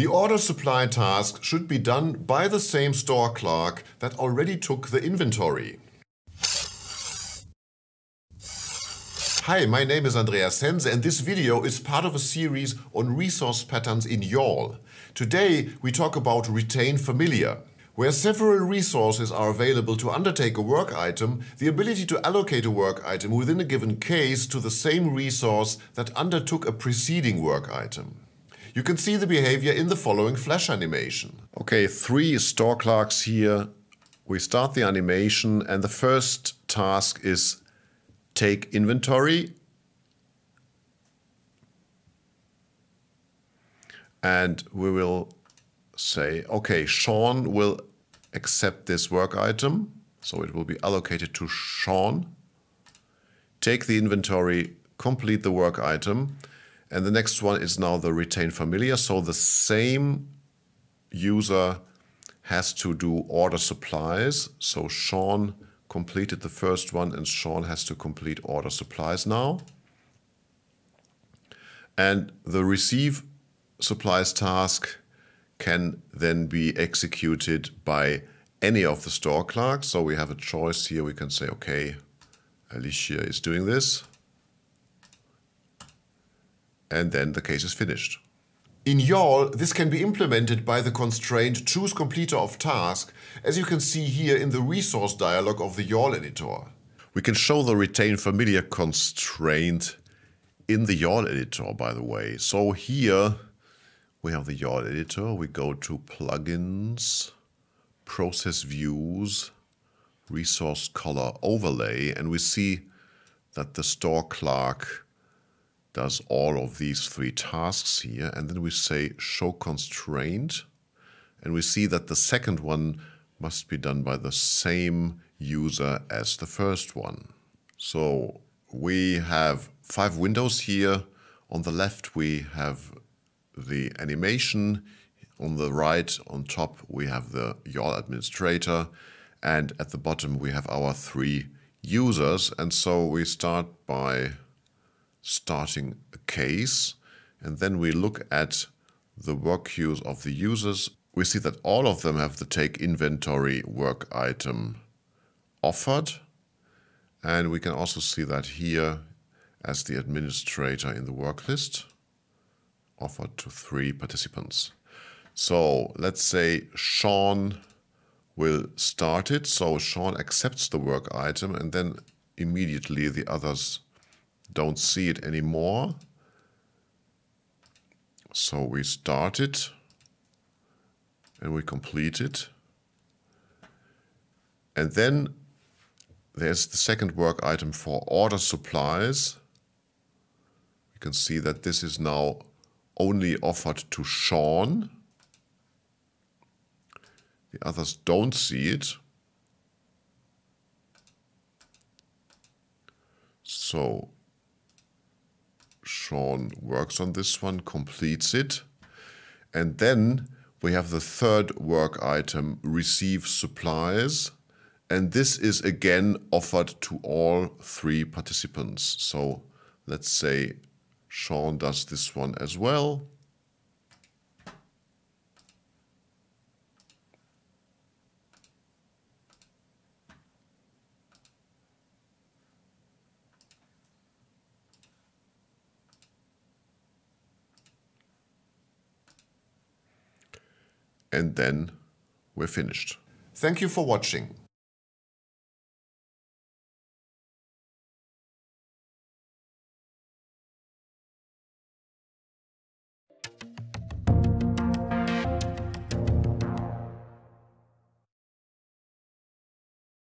The order supply task should be done by the same store clerk that already took the inventory. Hi, my name is Andreas Hense and this video is part of a series on resource patterns in YAWL. Today we talk about retain familiar. Where several resources are available to undertake a work item, the ability to allocate a work item within a given case to the same resource that undertook a preceding work item. You can see the behavior in the following flash animation. Okay, three store clerks here. We start the animation and the first task is take inventory and we will say, okay, Sean will accept this work item. So it will be allocated to Sean. Take the inventory, complete the work item. And the next one is now the retain familiar. So the same user has to do order supplies. So Sean completed the first one and Sean has to complete order supplies now. And the receive supplies task can then be executed by any of the store clerks. So we have a choice here. We can say, okay, Alicia is doing this and then the case is finished. In YAWL, this can be implemented by the constraint choose completer of task, as you can see here in the resource dialog of the YAWL editor. We can show the retain familiar constraint in the YAWL editor, by the way. So here we have the YAWL editor. We go to plugins, process views, resource color overlay, and we see that the store clerk does all of these three tasks here. And then we say show constraint. And we see that the second one must be done by the same user as the first one. So we have five windows here. On the left, we have the animation. On the right, on top, we have the YAWL administrator. And at the bottom, we have our three users. And so we start by starting a case. And then we look at the work queues of the users. We see that all of them have the take inventory work item offered. And we can also see that here as the administrator in the work list offered to three participants. So let's say Sean will start it. So Sean accepts the work item and then immediately the others don't see it anymore. So we start it and we complete it. And then there's the second work item for order supplies. You can see that this is now only offered to Sean. The others don't see it. So Sean works on this one, completes it. And then we have the third work item, receive supplies. And this is again offered to all three participants. So let's say Sean does this one as well. And then we're finished. Thank you for watching.